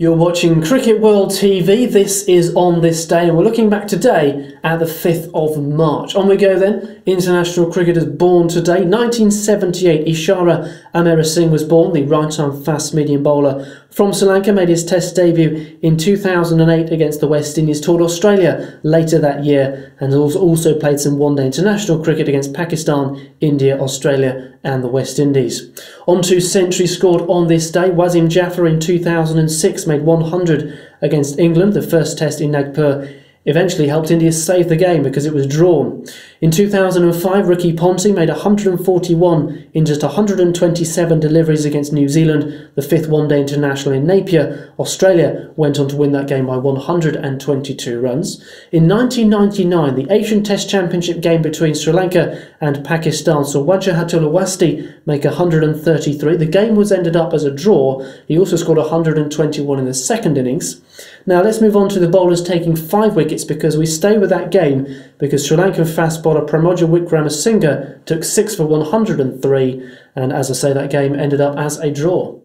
You're watching Cricket World TV. This is On This Day, and we're looking back today at the 5th of March. On we go then. International cricketers born today. 1978, Ishara Amerasinghe was born, the right arm fast medium bowler from Sri Lanka. Made his Test debut in 2008 against the West Indies, toured Australia later that year, and also played some one day international cricket against Pakistan, India, Australia, and the West Indies. On to centuries scored on this day. Wasim Jaffer in 2006 made 100 against England, the first test in Nagpur eventually helped India save the game because it was drawn. In 2005, Ricky Ponting made 141 in just 127 deliveries against New Zealand, the fifth one day international in Napier. Australia went on to win that game by 122 runs. In 1999, the Asian Test Championship game between Sri Lanka and Pakistan saw Wajahatullah Wasti make 133. The game was ended up as a draw. He also scored 121 in the second innings. Now let's move on to the bowlers taking five wickets because we stay with that game because Sri Lankan fast bowler Pramodya Wickramasinghe took six for 103 and as I say that game ended up as a draw.